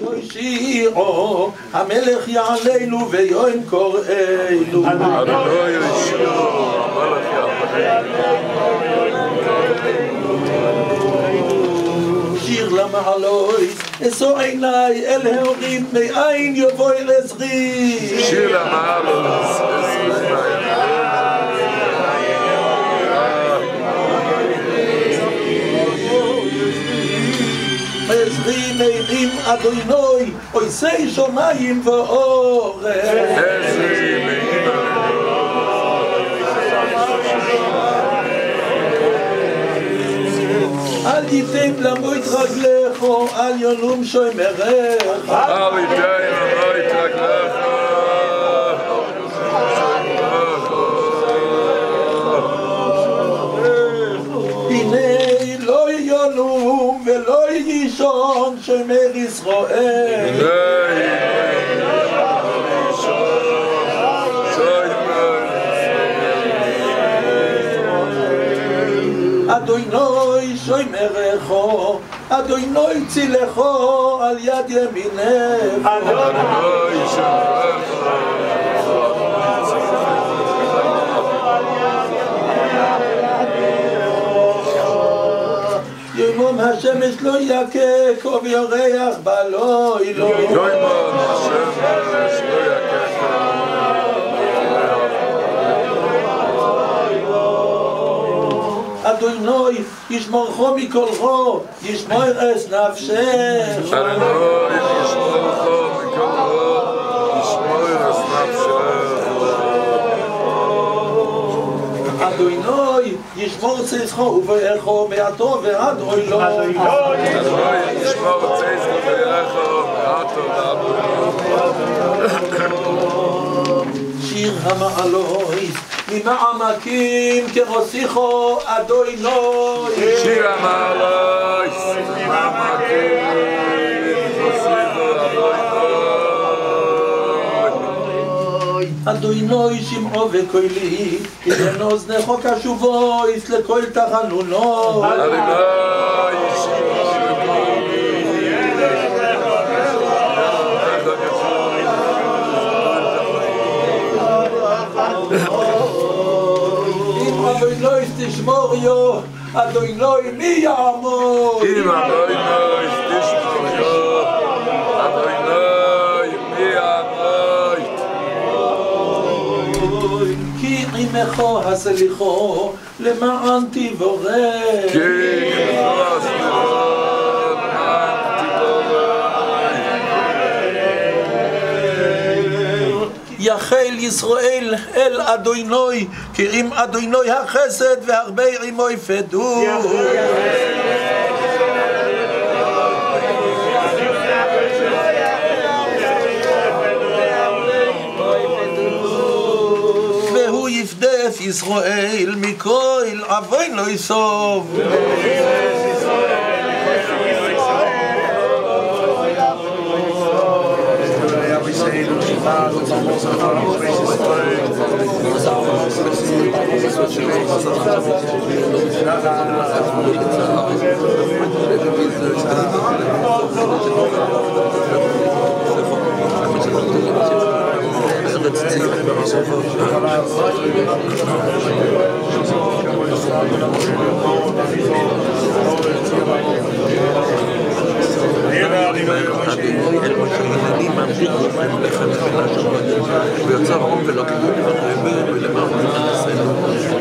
הושיעו, המלך יעלינו ויום קוראינו. אדוני הושיעו, המלך יעלינו. שיר למעלוי, אסו עיניי אל הורים, מאין יבוא אל עזרי. שיר למעלוי, אסו עיניי. אדוני, נוי אויס זיין זמאי אין פארע איז מידער אל ינום טעבלע מייטער גלער חאל יולום ראשון שמר ישראל. אדוי נוי שוי מרחו, אדוי נוי צילחו על יד ימינך. אדוי נוי השם יש לו יקק, או יורח, בלוי לו, אילו. יוי בו, השם יש לו יקק. אדוני ישמורכו מכל חור, ישמור אס נפשם. אדוני ישמור צאתך ובאך מעטו ועד אוי לו. שיר המעלוי ממעמקים כרוסיכו אדוני שיר המעלות, אדוני שמעו וקולי כי זנה חוכה שוואיס לקול תחנולו לא לי שירו בבינה ידנו זנה חוכה שוואיס בדגש וייך אָתָה ביזויסט עמך הסליחו למען תבורך כי נכנס יחל ישראל אל אדוני כי אם אדוני החסד והרבה עמו יפדו. והוא יפדף ישראל מכל עוון לא יסוב ויוצר עום ולא גידול ולמען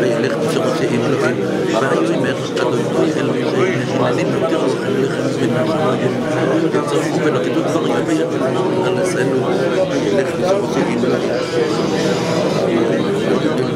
וילך בשירותיהם אלוהים והיומר אדוני אלוהים שמעלים יותר לחם ונשמעים ויוצר עום ולא גידול דברים וידעו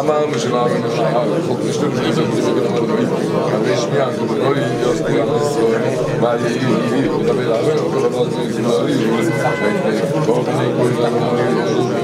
אממא זיינערה נוזעל גוקן שטונדן זיך גענומען גאויש מיך דעקורי ליסטע פון וואס די קינדער האבן געראפלט זייערע גארניקע און גאנדיקע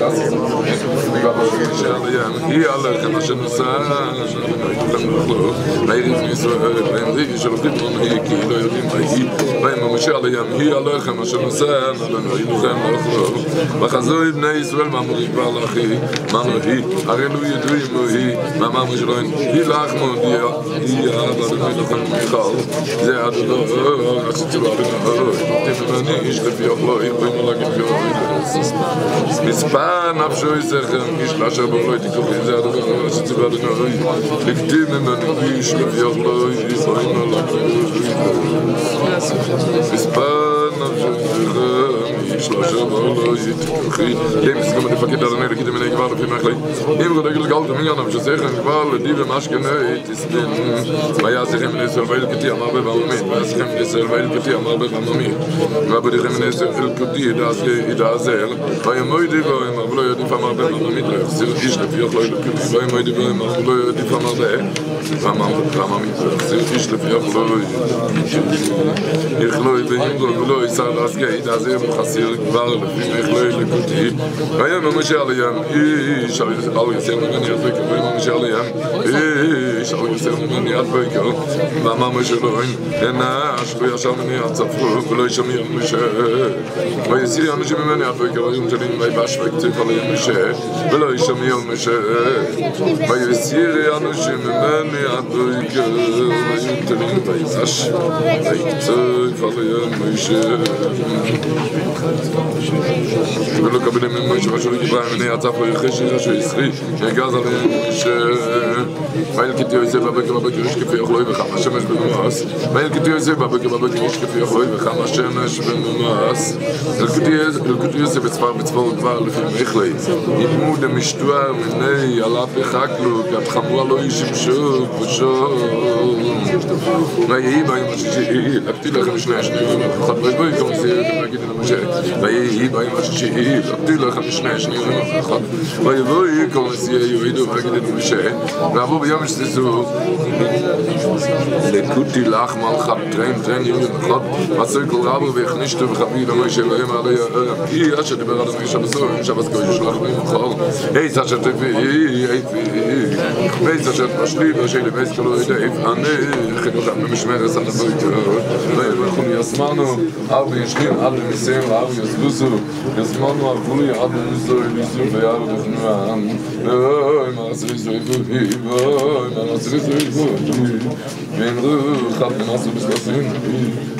das ist هي على خاطر النساء لم نخلق لا يغيث من سواء لا يغيث من شرفة هي كي لا يغيث من هي שעליהם היא עליכם אשר נוסען עלינו אינכם לאוכלו וחזרו עם בני ישראל מאמר ישבר לאחי מאמר היא הרי לו ידועים לו היא מאמר שלהם היא לך מודיע היא אהבה למי לכם מיכל. זה עד לא רציתי לו עלינו אוי תמני איש לפי אוכלו אם רואים לו להגיד כי אוי מספר נפשו יסכם איש לאשר בו לא תקופי זה עד לא רציתי לו עלינו אוי לקדים ממני איש לפי אוכלו אם רואים לו להגיד Peace, bud. גאזא מולוי קחי דעם זאמטפאַק דערנערכית מיין יבאַנט קיינ מאכל איך האב געקויפ גאַלט מנגאנער צו זעכן געוואָל די ווע מאשכנע די שטען 바이ער זיך אין דער סערווער גיט יער מארבער דוממי מיר עס קעמט די סערווער גיט יער מארבער דוממי גאב דיר מיין זעף אין קודיי דאס איז געדאזל 바이 מאוידיבער מיר גלויד יא מארבער דוממי דער זיר גישט דייך לאוי אין קיין לאוי מאוידיבער מיר לאוי די פער מארבער גא מאמע קראמא מיט זיר נישט דייך לאוי אין שימדיר איך קלאויב אין גולו איז ער גאַזקע דאזער מוכסיר varlık üstüne böyle kuti. Kayamamı çağlayan, iyi, iyi, iyi, iyi, iyi, iyi, iyi, iyi, iyi, iyi, איש יסר ממני עד בקר ואמר משה לא אנש וישר ממני עד צפרו ולא ישמיר משה. ויסיר אנשים ממני עד בקר ויום תלים ויבש וקציף על ים משה ולא ישמיר משה. ויסיר אנשים ממני עד בקר ויום תלים ויבש ויקציף על ים משה. ולא קבל ממנו משה גיבה ממני עצף לו יחש יחשו ישחי יגז עליהם משה. ואל כתוב זה בבק בבק יש כפי אחלוי בכמה שמש בנומס ואל כתוב זה בבק בבק יש כפי אחלוי בכמה שמש בנומס אל כתוב זה בצפר בצפור כבר לפי מיכלי ימוד המשטוער מיני עלה פחקלו כת חמוה לא ישמשו פשו ויהי ביום השישי לקטיל לכם שני השניים חברי בוי כמו זה נגיד על המשה ויהי ביום השישי לקטיל לכם שני השניים ויבוי כמו זה יועידו ויגיד על המשה ואבו ביום השישי שתיסו לקותי לך מלכת טרן טרן יורי נכון ועשוי כל אבי לא רואי שאלוהים עלי אבי אשר דיבר על הפגיש המסור עם שבס גוי שלא חולים וחול איזה אשר תפי איזה אשר תפשלי ושאי לבי סקלו ידע איפהנה חידות עמי משמר עשת הבוי תראות ואיכון יסמנו אבי ישכים עד למסיים ואבי יסבוסו יסמנו אבוי עד למסו אליסו ויארו דפנוען אוי מרסי סויבו אוי מרסי סויבו אוי מרסי סויבו אוי מרסי סויבו אוי מרסי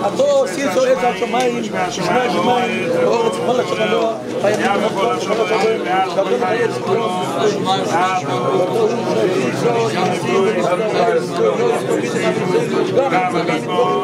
אתה עושה זו עץ השמיים, שמי השמיים, אורץ כל השמנוע, הימים וכל השמיים,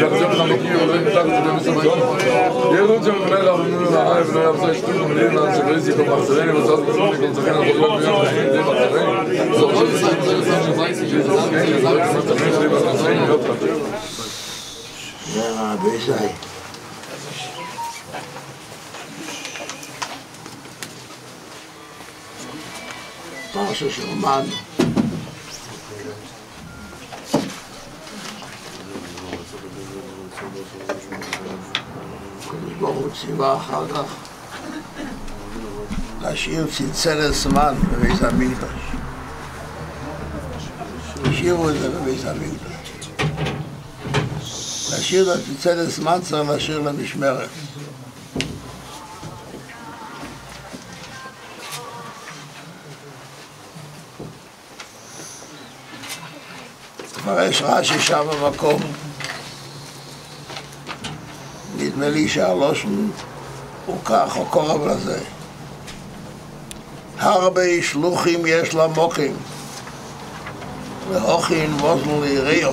דער זעק פון מיין געלד איז געווען טאג פון מיין קארט. דער רודזן געלד איז געווען אַהויבן אַזוי ווי אַ זעציק אין ברלין, אַזוי ווי זיך אין 바רצెలונה מיט אַזוי גוטע געזעצן פון דעם גרויסן עראי אין ברלין. דאָ איז דער זעק פון 28 געלד, אַזוי ווי אַ ציווה אחר כך להשאיר צנצנת זמן בבית המקדש. השאירו את זה בבית המקדש. להשאיר את הצנצנת זמן צריך להשאיר למשמרת. כבר יש רש"י שם במקום. נדמה לי שהלושן הוא כך או קורב לזה. הרבה שלוחים יש למוקים, והוכין מוזל ליריו.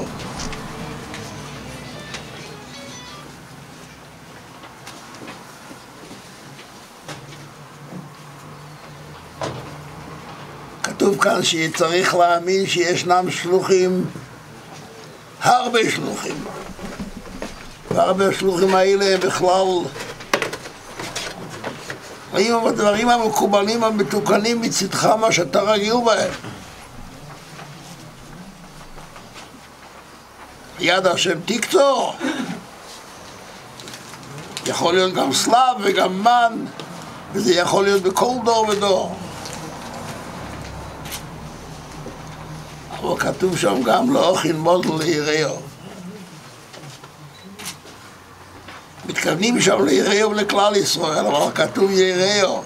כתוב כאן שצריך להאמין שישנם שלוחים, הרבה שלוחים. והרבה השלוחים האלה הם בכלל היו הדברים המקובלים המתוקנים מצדך מה שאתה רגיל בהם. יד השם תקצור. יכול להיות גם שליו וגם מן, וזה יכול להיות בכל דור ודור. אבל כתוב שם גם לא מודל ליראו. מתכוונים שם ליראו ולכלל ישראל, אבל כתוב יראו.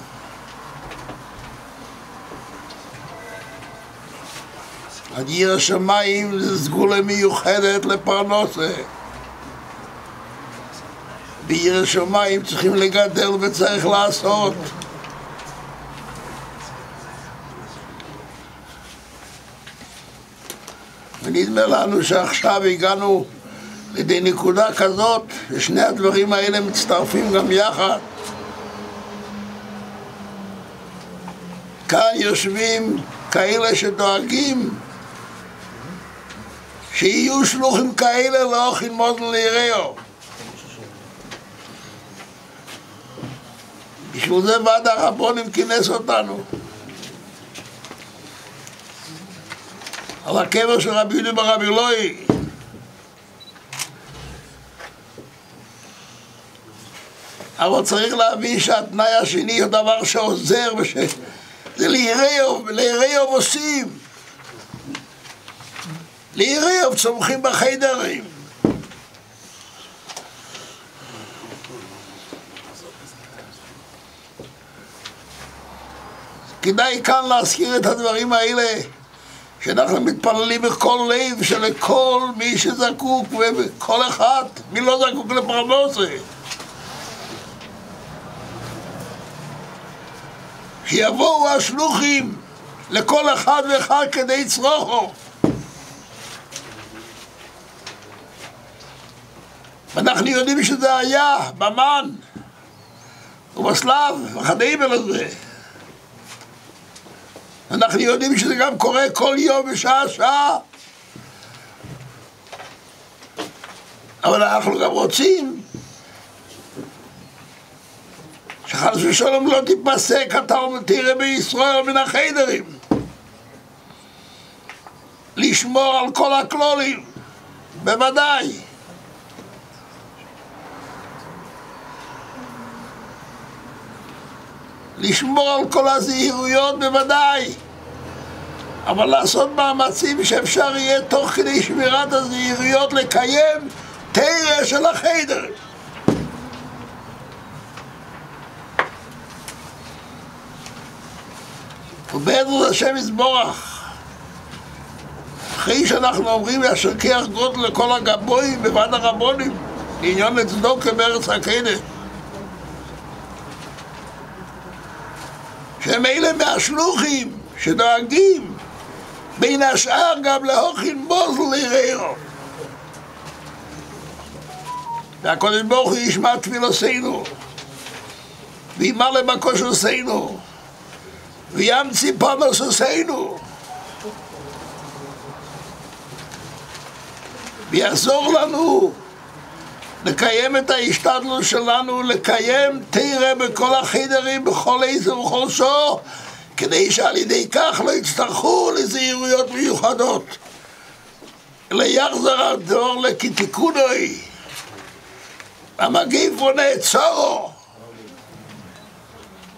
עד עיר השמיים זה סגולה מיוחדת לפרנסה. בעיר השמיים צריכים לגדל וצריך לעשות. ונדמה לנו שעכשיו הגענו לידי נקודה כזאת, ושני הדברים האלה מצטרפים גם יחד. כאן יושבים כאלה שדואגים שיהיו שלוחים כאלה לא חלמוד ליראו. בשביל זה ועד הרבונים כינס אותנו. על הקבר של רבי יהודה ברבי אלוהי. אבל צריך להבין שהתנאי השני הוא דבר שעוזר, וש... זה ליראיוב, ליראיוב עושים. ליראיוב צומחים בחיידרים. כדאי כאן להזכיר את הדברים האלה, שאנחנו מתפללים בכל לב שלכל מי שזקוק, וכל אחד, מי לא זקוק לפרנסה. שיבואו השלוחים לכל אחד ואחד כדי צרוכו. ואנחנו יודעים שזה היה במן ובסלב, וכדאיבר לזה. אנחנו יודעים שזה גם קורה כל יום ושעה שעה. אבל אנחנו גם רוצים שחס ושלום לא תיפסק התרמתירה בישראל מן החיידרים. לשמור על כל הכלולים, בוודאי. לשמור על כל הזהירויות בוודאי. אבל לעשות מאמצים שאפשר יהיה תוך כדי שמירת הזהירויות לקיים תרא של החדר. ובעזרת השם יזבורך, אחרי שאנחנו אומרים כיח גודל לכל הגבויים בוועד הרבונים, עניין לצדוקה בארץ הקהדת. שהם אלה מהשלוחים שדואגים בין השאר גם להוכין בוז לרעהו. והקודש ברוך הוא ישמע תפילותינו וימלא בכושרנו וימציא פרנסותינו ויעזור לנו לקיים את ההשתדלות שלנו, לקיים תרא בכל החדרים, בכל עזר ובכל שור, כדי שעל ידי כך לא יצטרכו לזהירויות מיוחדות. ליחזר הדור לכתיקונוי, המגיפו נעצורו,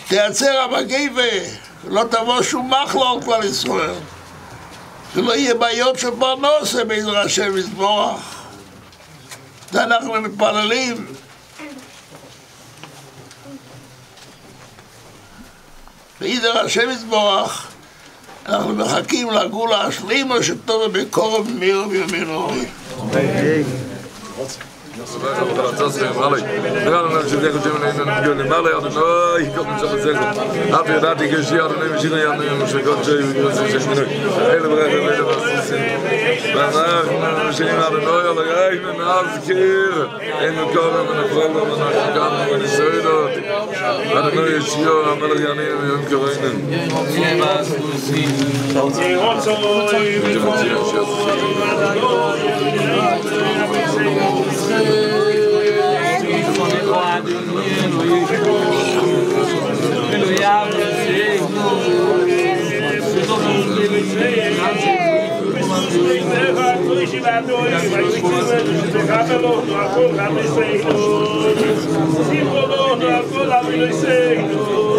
תייצר המגיפה, לא תבוא שום מחלון כלל ישראל. שלא יהיה בעיות של פרנסה בעזר השם יזבורך. זה אנחנו מתפללים. בעזר השם יזבורך, אנחנו מחכים לגאולה השלימה שטוב בקורב Ratzazri Mali. Nagaan naar Judea Jemel in Gulli we, ik kan het zelf zeggen. Hadden we dat ik een jaar in de Zina Jan in de God Jay, ik was in de Zina. Hele brede leden was in de Zina. Daarna, we naar de Noia, de de Afkeer. En we komen met een vrouw, met een gegaan, met een zeuder. Maar de Noia is hier, aan de Jan in de Jan Karijnen. Ik heb het hier, ik heb het. Simbolo, alcohol, abrir el signo.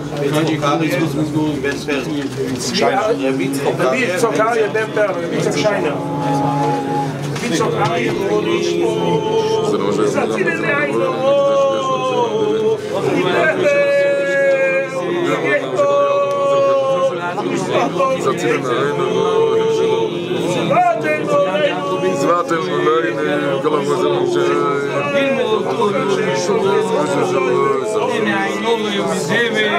Koniec Guzmuzgu, Westfalen. Gebiet Zokalie, Demper, Witzek Scheiner. Gebiet Zokalie, Guzmuzgu, Za Ziele Leino, звати Коломозом, вже Основною музеї,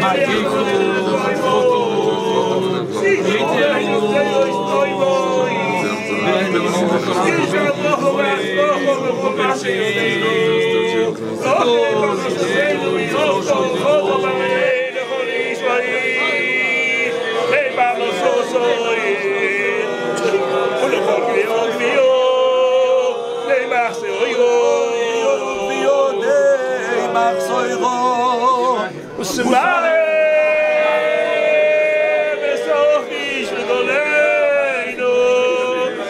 Маркіку, Вітєву, Вітєву, Вітєву, שמעו משוחז גוליינו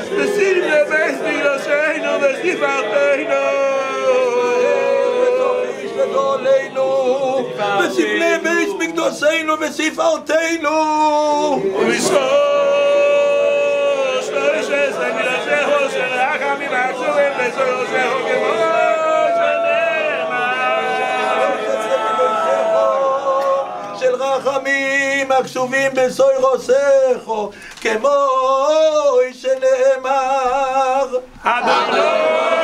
תסירו מבסדי גשיינו מסיפאלטיינו משוחז גוליינו תסירו מבסדי גדוסיינו מסיפאלטיינו ויסכוס דזזני דזהוזל אחמין אצלם דזויזהו גמ הדברים הקשובים בסוי רוסךו, כמו שנאמר. אדוני!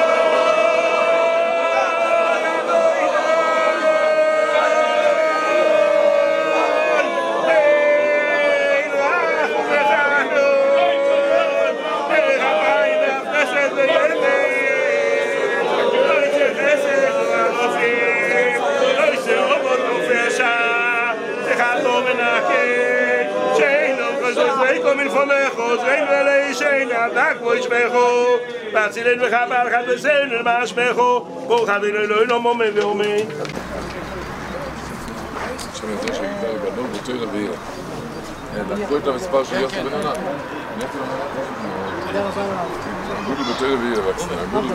kadak wo ich mir ho. Batzilen wir hab al hab zeln ma ich mir ho. Wo hab ich lo lo mo mir mo mir schon das ich da gadol wo tu da wir da kurz am spaß jo so bin da Gute Betriebe wie erwachsen, gute